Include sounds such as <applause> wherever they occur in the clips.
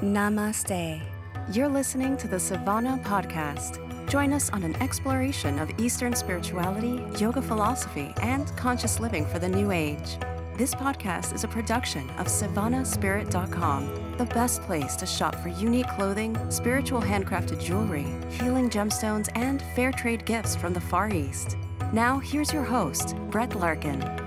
Namaste. You're listening to the Sivana Podcast. Join us on an exploration of Eastern spirituality, yoga philosophy, and conscious living for the new age. This podcast is a production of SivanaSpirit.com, the best place to shop for unique clothing, spiritual handcrafted jewelry, healing gemstones, and fair trade gifts from the Far East. Now, here's your host, Brett Larkin.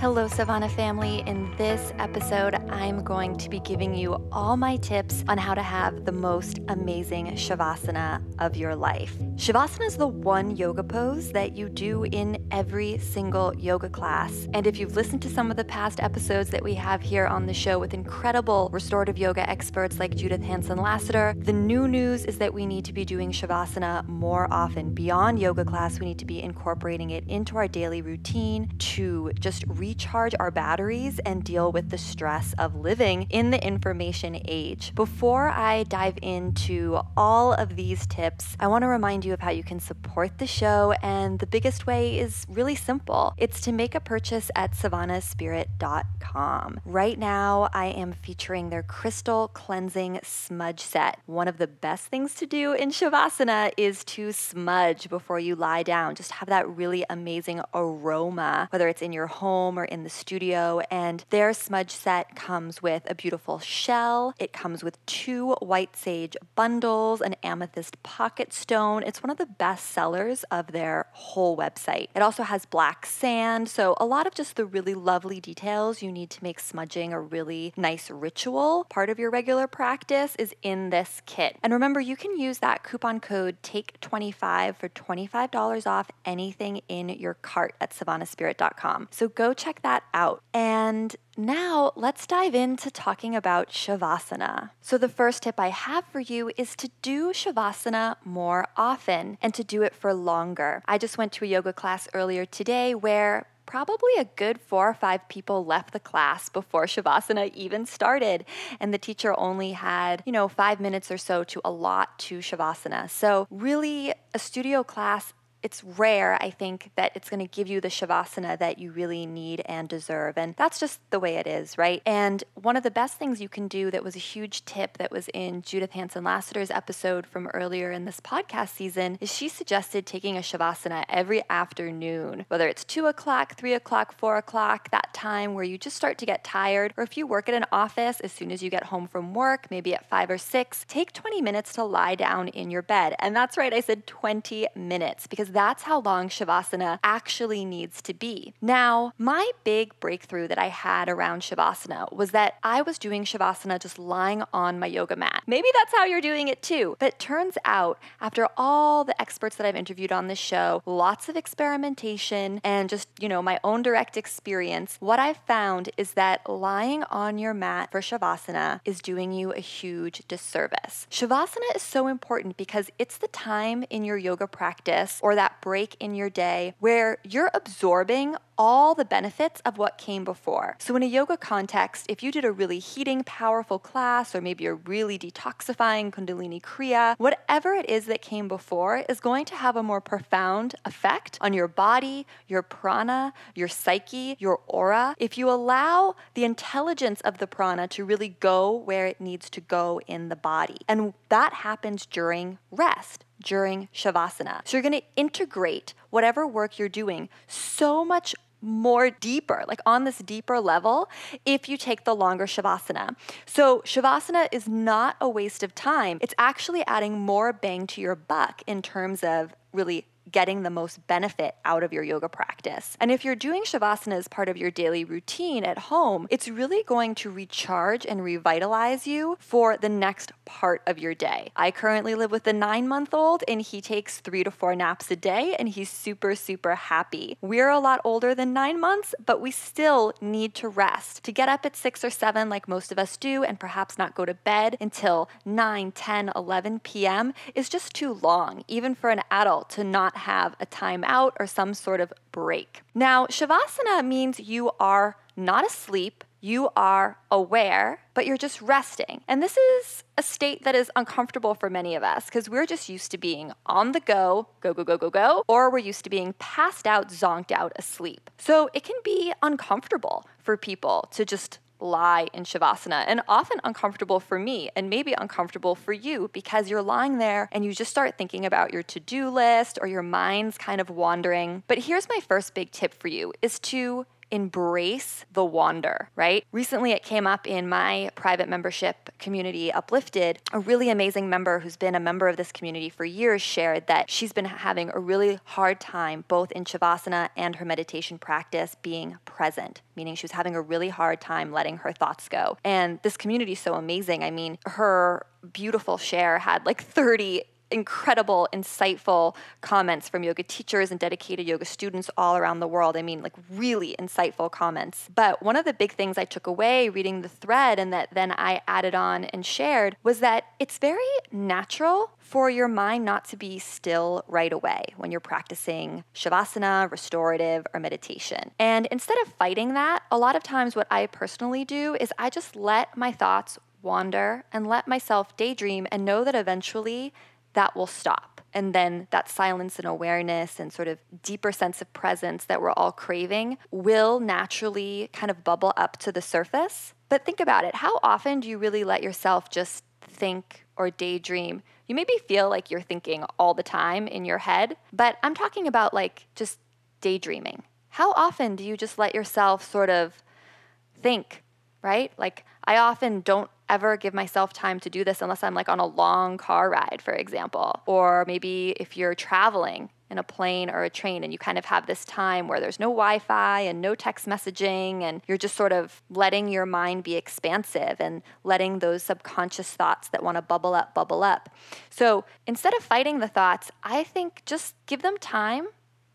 Hello, Sivana family. In this episode, I'm going to be giving you all my tips on how to have the most amazing Shavasana of your life. Shavasana is the one yoga pose that you do in every single yoga class. And if you've listened to some of the past episodes that we have here on the show with incredible restorative yoga experts like Judith Hanson Lasater, the new news is that we need to be doing Shavasana more often. Beyond yoga class, we need to be incorporating it into our daily routine to just re recharge our batteries and deal with the stress of living in the information age. Before I dive into all of these tips, I want to remind you of how you can support the show. And the biggest way is really simple it's to make a purchase at sivanaspirit.com. Right now, I am featuring their crystal cleansing smudge set. One of the best things to do in Shavasana is to smudge before you lie down. Just have that really amazing aroma, whether it's in your home in the studio. And their smudge set comes with a beautiful shell. It comes with two white sage bundles, an amethyst pocket stone. It's one of the best sellers of their whole website. It also has black sand. So, a lot of just the really lovely details you need to make smudging a really nice ritual. Part of your regular practice is in this kit. And remember, you can use that coupon code TAKE25 for $25 off anything in your cart at sivanaspirit.com. So, go check check that out. And now let's dive into talking about Shavasana. So, the first tip I have for you is to do Shavasana more often and to do it for longer. I just went to a yoga class earlier today where probably a good four or five people left the class before Shavasana even started. And the teacher only had, you know, five minutes or so to allot to Shavasana. So, really, a studio class it's rare, I think, that it's going to give you the shavasana that you really need and deserve. And that's just the way it is, right? And one of the best things you can do that was a huge tip that was in Judith Hanson Lasater's episode from earlier in this podcast season is she suggested taking a shavasana every afternoon, whether it's two o'clock, three o'clock, four o'clock, that time where you just start to get tired, or if you work at an office, as soon as you get home from work, maybe at five or six, take 20 minutes to lie down in your bed. And that's right, I said 20 minutes because that's how long Shavasana actually needs to be. Now, my big breakthrough that I had around Shavasana was that I was doing Shavasana just lying on my yoga mat. Maybe that's how you're doing it too. But it turns out, after all the experts that I've interviewed on this show, lots of experimentation, and just, you know, my own direct experience, what I've found is that lying on your mat for Shavasana is doing you a huge disservice. Shavasana is so important because it's the time in your yoga practice or that break in your day where you're absorbing all the benefits of what came before. So, in a yoga context, if you did a really heating, powerful class, or maybe a really detoxifying Kundalini Kriya, whatever it is that came before is going to have a more profound effect on your body, your prana, your psyche, your aura. If you allow the intelligence of the prana to really go where it needs to go in the body, and that happens during rest during Shavasana. So you're going to integrate whatever work you're doing so much more deeper, like on this deeper level, if you take the longer Shavasana. So, Shavasana is not a waste of time. It's actually adding more bang to your buck in terms of really getting the most benefit out of your yoga practice. And if you're doing Shavasana as part of your daily routine at home, it's really going to recharge and revitalize you for the next part of your day. I currently live with a nine month old and he takes three to four naps a day and he's super, super happy. We're a lot older than nine months, but we still need to rest. To get up at six or seven, like most of us do, and perhaps not go to bed until 9, 10, 11 p.m. is just too long, even for an adult to not have a timeout or some sort of break. Now, Shavasana means you are not asleep, you are aware, but you're just resting. And this is a state that is uncomfortable for many of us because we're just used to being on the go, go, go, go, go, go, or we're used to being passed out, zonked out, asleep. So it can be uncomfortable for people to just lie in Shavasana and often uncomfortable for me and maybe uncomfortable for you because you're lying there and you just start thinking about your to do list or your mind's kind of wandering. But here's my first big tip for you is to embrace the wander, right? Recently, it came up in my private membership community, Uplifted. A really amazing member who's been a member of this community for years shared that she's been having a really hard time both in Shavasana and her meditation practice being present, meaning she was having a really hard time letting her thoughts go. And this community is so amazing. I mean, her beautiful share had like 30 incredible, insightful comments from yoga teachers and dedicated yoga students all around the world. I mean, like really insightful comments. But one of the big things I took away reading the thread and that then I added on and shared was that it's very natural for your mind not to be still right away when you're practicing shavasana, restorative, or meditation. And instead of fighting that, a lot of times what I personally do is I just let my thoughts wander and let myself daydream and know that eventually that will stop. And then that silence and awareness and sort of deeper sense of presence that we're all craving will naturally kind of bubble up to the surface. But think about it how often do you really let yourself just think or daydream? You maybe feel like you're thinking all the time in your head, but I'm talking about like just daydreaming. How often do you just let yourself sort of think, right? Like, I often don't ever give myself time to do this unless I'm like on a long car ride, for example. Or maybe if you're traveling in a plane or a train and you kind of have this time where there's no Wi Fi and no text messaging and you're just sort of letting your mind be expansive and letting those subconscious thoughts that want to bubble up, bubble up. So instead of fighting the thoughts, I think just give them time,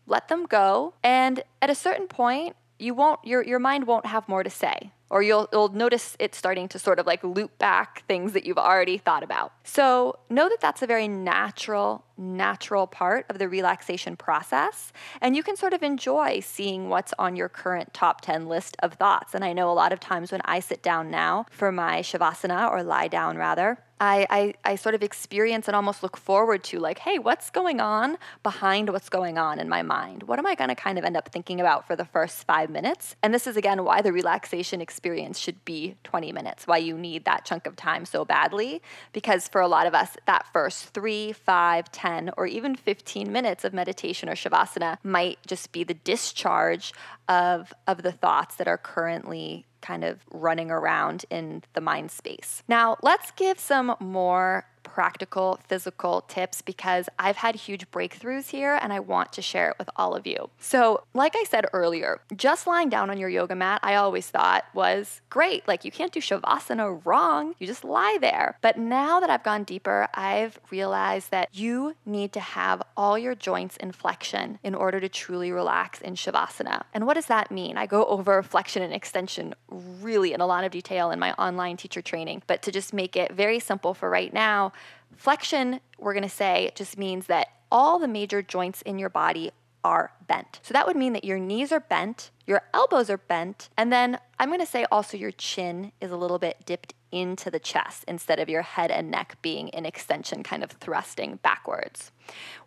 let them go, and at a certain point, you won't your your mind won't have more to say or you'll, you'll notice it starting to sort of like loop back things that you've already thought about. So know that that's a very natural, natural part of the relaxation process. And you can sort of enjoy seeing what's on your current top 10 list of thoughts. And I know a lot of times when I sit down now for my Shavasana or lie down rather, I, I, I sort of experience and almost look forward to like, hey, what's going on behind what's going on in my mind? What am I going to kind of end up thinking about for the first five minutes? And this is again why the relaxation experience should be 20 minutes, why you need that chunk of time so badly. Because for a lot of us, that first three, five, 10, or even 15 minutes of meditation or shavasana might just be the discharge of, of the thoughts that are currently kind of running around in the mind space. Now, let's give some more practical physical tips because I've had huge breakthroughs here and I want to share it with all of you. So, like I said earlier, just lying down on your yoga mat, I always thought was great. Like, you can't do Shavasana wrong, you just lie there. But now that I've gone deeper, I've realized that you need to have all your joints in flexion in order to truly relax in Shavasana. And what does that mean? I go over flexion and extension really in a lot of detail in my online teacher training, but to just make it very simple for right now, Flexion, we're going to say, just means that all the major joints in your body are bent. So that would mean that your knees are bent, your elbows are bent, and then I'm going to say also your chin is a little bit dipped into the chest instead of your head and neck being in extension, kind of thrusting backwards.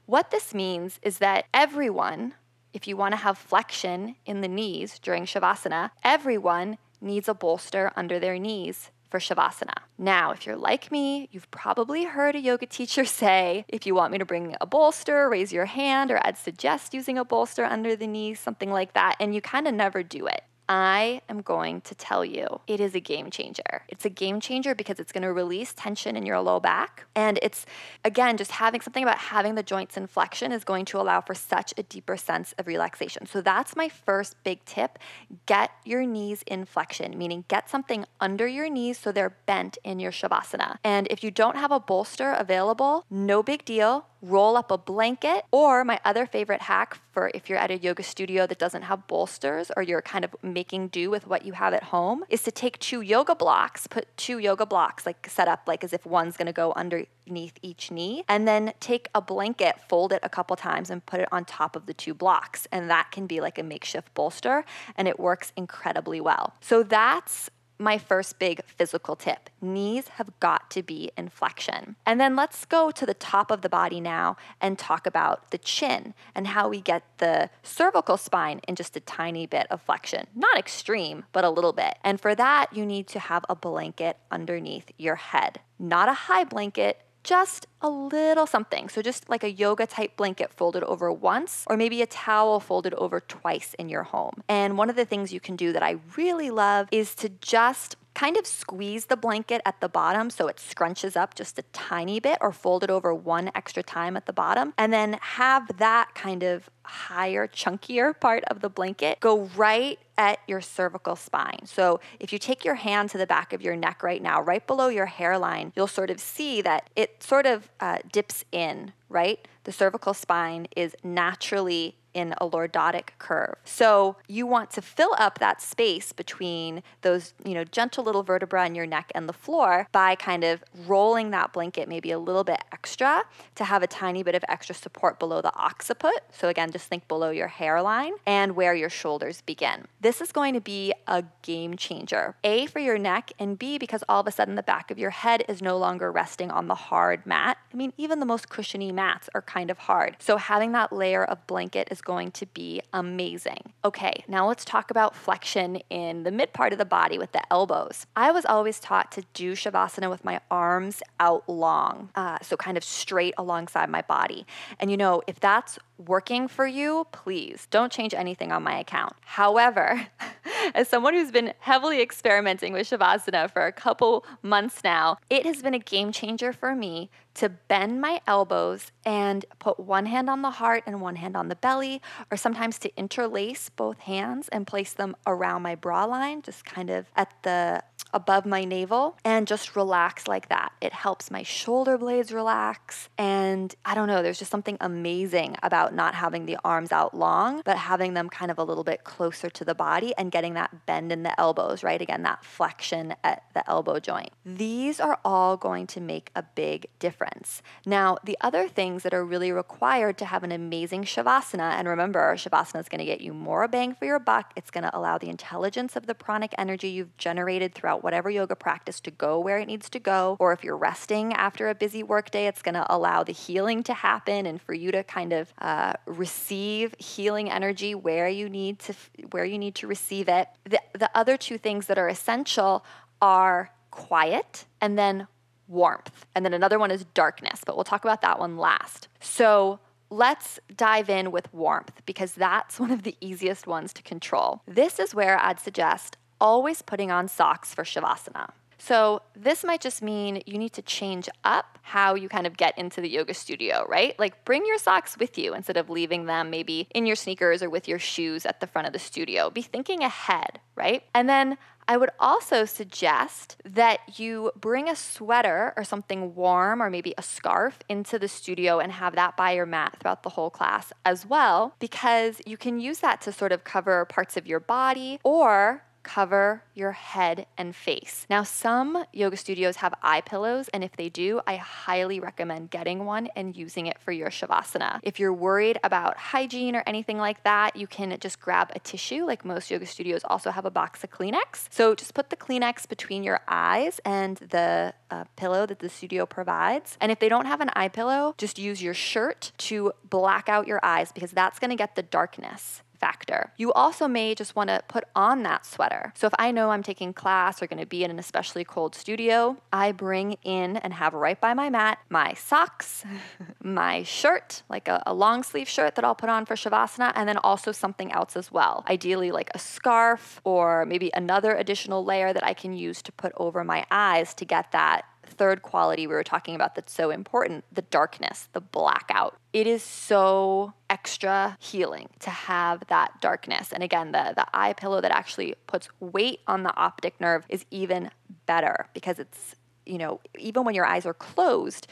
What this means is that everyone, if you want to have flexion in the knees during Shavasana, everyone needs a bolster under their knees for Shavasana. Now, if you're like me, you've probably heard a yoga teacher <laughs> say, if you want me to bring a bolster, raise your hand, or I'd suggest using a bolster under the knees, something like that, and you kind of never do it. I am going to tell you it is a game changer. It's a game changer because it's going to release tension in your low back. And it's, again, just having something about having the joints in flexion is going to allow for such a deeper sense of relaxation. So that's my first big tip. Get your knees in flexion, meaning get something under your knees so they're bent in your Shavasana. And if you don't have a bolster available, no big deal roll up a blanket, or my other favorite hack for if you're at a yoga studio that doesn't have bolsters or you're kind of making do with what you have at home is to take two yoga blocks, put two yoga blocks like set up like as if one's going to go underneath each knee, and then take a blanket, fold it a couple times and put it on top of the two blocks. And that can be like a makeshift bolster and it works incredibly well. So that's my first big physical tip. Knees have got to be in flexion. And then let's go to the top of the body now and talk about the chin and how we get the cervical spine in just a tiny bit of flexion. Not extreme, but a little bit. And for that, you need to have a blanket underneath your head. Not a high blanket, just a little something. So, just like a yoga type blanket folded over once, or maybe a towel folded over twice in your home. And one of the things you can do that I really love is to just kind of squeeze the blanket at the bottom so it scrunches up just a tiny bit or fold it over one extra time at the bottom and then have that kind of higher chunkier part of the blanket go right at your cervical spine. So if you take your hand to the back of your neck right now, right below your hairline, you'll sort of see that it sort of uh, dips in, right? The cervical spine is naturally in a lordotic curve. So you want to fill up that space between those, you know, gentle little vertebra in your neck and the floor by kind of rolling that blanket maybe a little bit extra to have a tiny bit of extra support below the occiput. So again, just think below your hairline and where your shoulders begin. This is going to be a game changer. A for your neck and B because all of a sudden the back of your head is no longer resting on the hard mat. I mean, even the most cushiony mats are kind of hard. So having that layer of blanket is going to be amazing. Okay, now let's talk about flexion in the mid part of the body with the elbows. I was always taught to do Shavasana with my arms out long, uh, so kind of straight alongside my body. And you know, if that's working for you, please don't change anything on my account. However, <laughs> as someone who's been heavily experimenting with Shavasana for a couple months now, it has been a game changer for me to bend my elbows and put one hand on the heart and one hand on the belly, or sometimes to interlace both hands and place them around my bra line, just kind of at the above my navel and just relax like that. It helps my shoulder blades relax. And I don't know, there's just something amazing about not having the arms out long, but having them kind of a little bit closer to the body and getting that bend in the elbows, right? Again, that flexion at the elbow joint. These are all going to make a big difference. Now, the other things that are really required to have an amazing Shavasana, and remember, Shavasana is going to get you more bang for your buck. It's going to allow the intelligence of the pranic energy you've generated throughout whatever yoga practice to go where it needs to go. Or if you're resting after a busy workday, it's going to allow the healing to happen and for you to kind of uh, receive healing energy where you need to where you need to receive it. The, the other two things that are essential are quiet and then warmth. And then another one is darkness, but we'll talk about that one last. So let's dive in with warmth because that's <laughs> one of the easiest ones to control. This is where I'd suggest always putting on socks for Shavasana. So, this might just mean you need to change up how you kind of get into the yoga studio, right? Like, bring your socks with you instead of leaving them maybe in your sneakers or with your shoes at the front of the studio. Be thinking ahead, right? And then I would also suggest that you bring a sweater or something warm or maybe a scarf into the studio and have that by your mat throughout the whole class as well, because you can use that to sort of cover parts of your body or cover your head and face. Now, some yoga studios have eye pillows, and if they do, I highly recommend getting one and using it for your Shavasana. If you're worried about hygiene or anything like that, you can just grab a tissue, like most yoga studios also have a box of Kleenex. So just put the Kleenex between your eyes and the uh, pillow that the studio provides. And if they don't have an eye pillow, just use your shirt to black out your eyes because that's gonna get the darkness factor. You also may just want to put on that sweater. So if I know I'm taking class or going to be in an especially cold studio, I bring in and have right by my mat my socks, <laughs> my shirt, like a, a long sleeve shirt that I'll put on for Shavasana, and then also something else as well. Ideally, like a scarf or maybe another additional layer that I can use to put over my eyes to get that third quality we were talking about that's so important the darkness, the blackout. It is so extra healing to have that darkness. And again, the, the eye pillow that actually puts weight on the optic nerve is even better because it's, you know, even when your eyes are closed,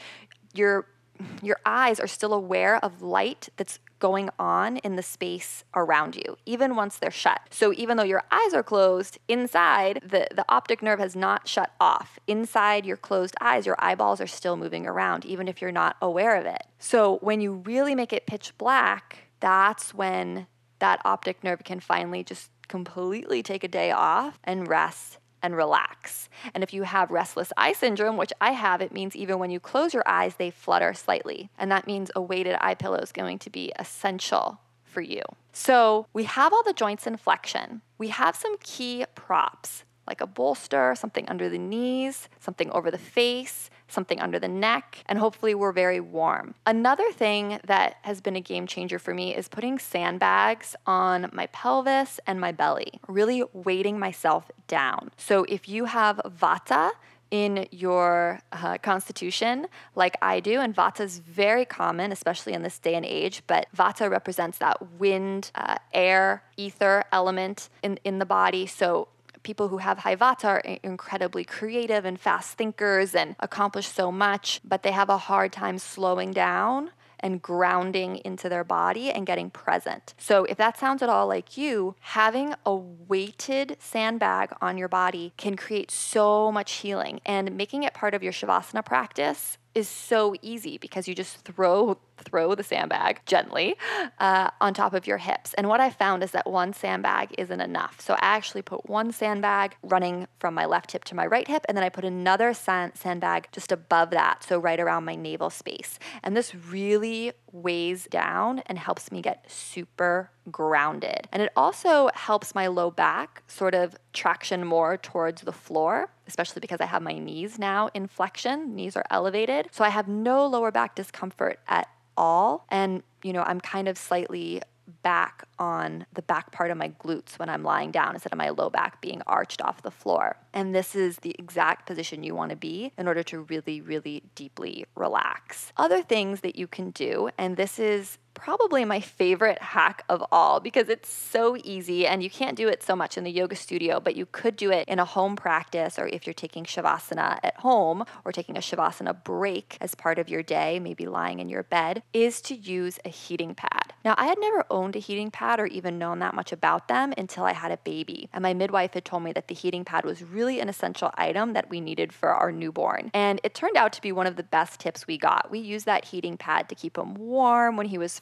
your your eyes are still aware of light that's going on in the space around you, even once they're shut. So even though your eyes are closed, inside, the, the optic nerve has not shut off. Inside your closed eyes, your eyeballs are still moving around, even if you're not aware of it. So when you really make it pitch black, that's when that optic nerve can finally just completely take a day off and rest and relax. And if you have restless eye syndrome, which I have, it means even when you close your eyes, they flutter slightly. And that means a weighted eye pillow is going to be essential for you. So we have all the joints in flexion. We have some key props like a bolster, something under the knees, something over the face, something under the neck, and hopefully we're very warm. Another thing that has been a game changer for me is putting sandbags on my pelvis and my belly, really weighting myself down. So if you have vata, in your uh, constitution, like I do, and Vata is very common, especially in this day and age. But Vata represents that wind, uh, air, ether element in, in the body. So people who have high vata are incredibly creative and fast thinkers and accomplish so much, but they have a hard time slowing down and grounding into their body and getting present. So, if that sounds at all like you, having a weighted sandbag on your body can create so much healing. And making it part of your Shavasana practice is so easy because you just throw <laughs> throw the sandbag gently uh, on top of your hips. And what I found is that one sandbag isn't enough. So I actually put one sandbag running from my left hip to my right hip, and then I put another sand- sandbag just above that, so right around my navel space. And this really weighs down and helps me get super grounded. And it also helps my low back sort of traction more towards the floor, especially because I have my knees now in flexion, knees are elevated. So I have no lower back discomfort at all. And, you know, I'm kind of slightly back on the back part of my glutes when I'm lying down instead of my low back being arched off the floor. And this is the exact position you want to be in order to really, really deeply relax. Other things that you can do, and this is probably my favorite hack of all because it's so easy and you can't do it so much in the yoga studio, but you could do it in a home practice or if you're taking Shavasana at home or taking a Shavasana break as part of your day, maybe lying in your bed, is to use a heating pad. Now, I had never owned a heating pad or even known that much about them until I had a baby. And my midwife had told me that the heating pad was really an essential item that we needed for our newborn. And it turned out to be one of the best tips we got. We used that heating pad to keep him warm when he was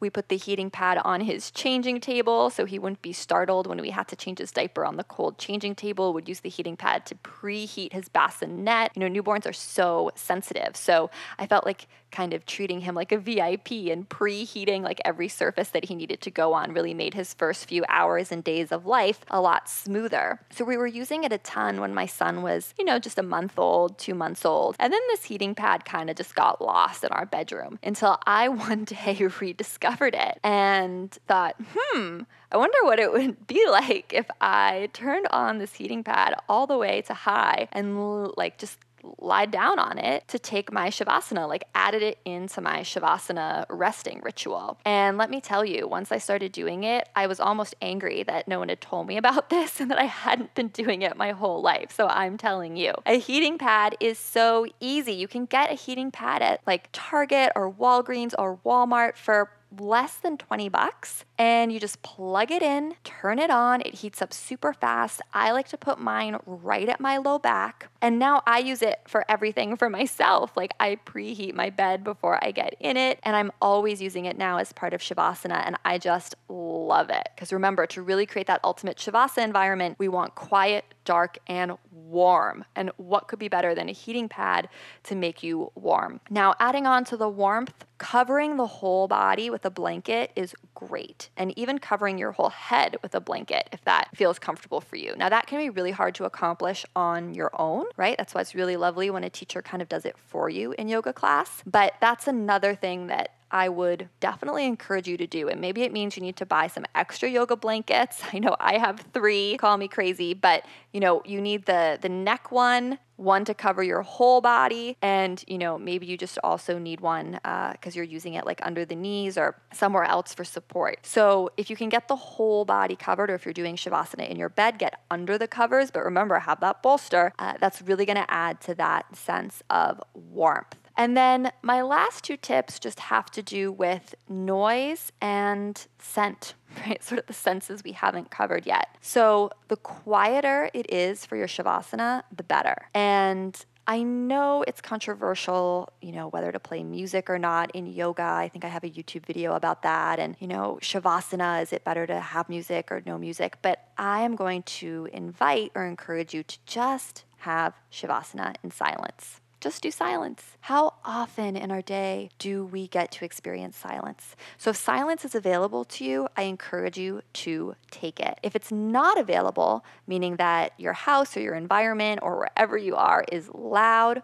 We put the heating pad on his changing table so he wouldn't be startled when we had to change his diaper on the cold changing table. Would use the heating pad to preheat his bassinet. You know, newborns are so sensitive. So I felt like kind of treating him like a VIP and preheating like every surface that he needed to go on really made his first few hours and days of life a lot smoother. So we were using it a ton when my son was, you know, just a month old, two months old. And then this heating pad kind of just got lost in our bedroom until I <laughs> one day rediscovered it and thought, hmm, I wonder what it would be like if I turned on this heating pad all the way to high and like just lied down on it to take my shavasana, like added it into my shavasana resting ritual. And let me tell you, once I started doing it, I was almost angry that no one had told me about <laughs> this and that I hadn't been doing it my whole life. So I'm telling you, a heating pad is so easy. You can get a heating pad at like Target or Walgreens or Walmart for less than 20 bucks and you just plug it in, turn it on, it heats up super fast. I like to put mine right at my low back. And now I use it for everything for myself. Like I preheat my bed before I get in it, and I'm always using it now as part of Shavasana, and I just love it. Because remember, to really create that ultimate Shavasana environment, we want quiet, dark, and warm. And what could be better than a heating pad to make you warm? Now, adding on to the warmth, covering the whole body with a blanket is great. And even covering your whole head with a blanket if that feels comfortable for you. Now, that can be really hard to accomplish on your own, right? That's why it's really lovely when a teacher kind of does it for you in yoga class. But that's another thing that I would definitely encourage you to do. And maybe it means you need to buy some extra yoga blankets. <laughs> I know I have three, call me crazy, but you know, you need the the neck one, one to cover your whole body, and you know, maybe you just also need one because uh, you're using it like under the knees or somewhere else for support. So if you can get the whole body covered, or if you're doing shavasana in your bed, get under the covers. But remember, have that bolster. Uh, that's really going to add to that sense of warmth. And then my last two tips just have to do with noise and scent, <laughs> right? Sort of the senses we haven't covered yet. So the quieter it is for your Shavasana, the better. And I know it's controversial, you know, whether to play music or not in yoga. I think I have a YouTube video about that. And, you know, Shavasana, is it better to have music or no music? But I am going to invite or encourage you to just have Shavasana in silence just do silence. How often in our day do we get to experience silence? So, if silence is available to you, I encourage you to take it. If it's not available, meaning that your house or your environment or wherever you are is loud,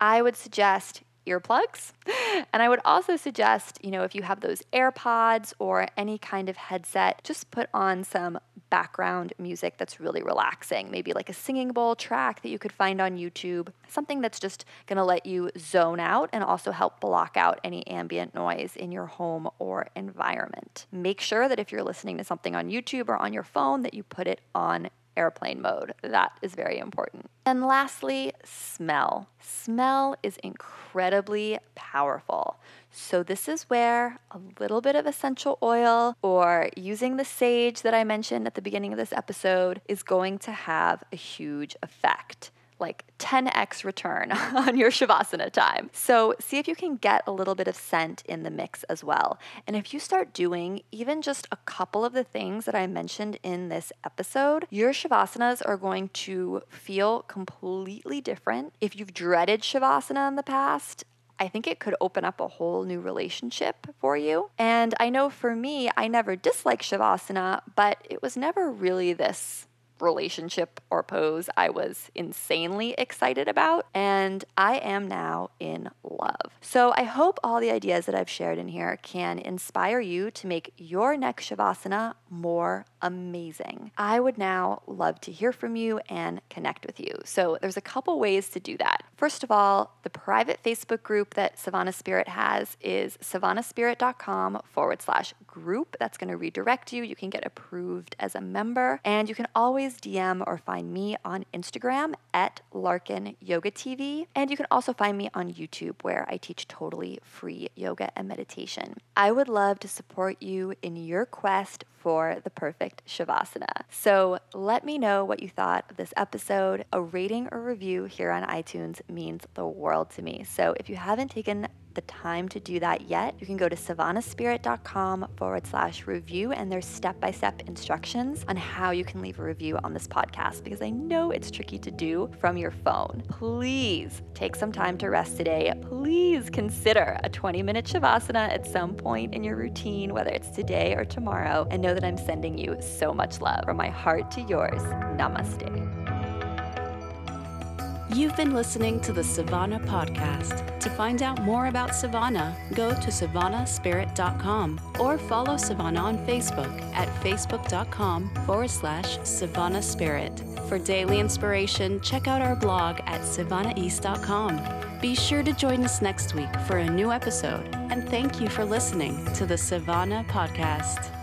I would suggest earplugs. <laughs> And I would also suggest, you know, if you have those AirPods or any kind of headset, just put on some background music that's really relaxing. Maybe like a singing bowl track that you could find on YouTube, something that's just gonna let you zone out and also help block out any ambient noise in your home or environment. Make sure that if you're listening to something on YouTube or on your phone, that you put it on airplane mode. That is very important. And lastly, smell. Smell is incredibly powerful. So, this is where a little bit of essential oil or using the sage that I mentioned at the beginning of this episode is going to have a huge effect like 10x return <laughs> on your Shavasana time. So, see if you can get a little bit of scent in the mix as well. And if you start doing even just a couple of the things that I mentioned in this episode, your Shavasanas are going to feel completely different. If you've dreaded Shavasana in the past, I think it could open up a whole new relationship for you. And I know for me, I never disliked Shavasana, but it was never really this relationship or pose I was insanely excited about, and I am now in love. So I hope all the ideas that I've shared in here can inspire you to make your next Shavasana more amazing. I would now love to hear from you and connect with you. So there's a couple ways to do that. First of all, the private Facebook group that Sivana Spirit has is sivanaspirit.com forward slash group. That's going to redirect you. You can get approved as a member, and you can always DM or find me on Instagram at Larkin Yoga TV. And you can also find me on YouTube where I teach totally free yoga and meditation. I would love to support you in your quest for the perfect Shavasana. So let me know what you thought of this episode. A rating or review here on iTunes means the world to me. So if you haven't taken the time to do that yet, you can go to sivanaspirit.com forward slash review, and there's step by step instructions on how you can leave a review on this podcast because I know it's tricky to do from your phone. Please take some time to rest today. Please consider a 20 minute Shavasana at some point in your routine, whether it's today or tomorrow, and know that I'm sending you so much love from my heart to yours. Namaste. You've been listening to the Sivana Podcast. To find out more about Sivana, go to sivanaspirit.com or follow Sivana on Facebook at facebook.com forward slash Sivana Spirit. For daily inspiration, check out our blog at sivanaeast.com. Be sure to join us next week for a new episode, and thank you for listening to the Sivana Podcast.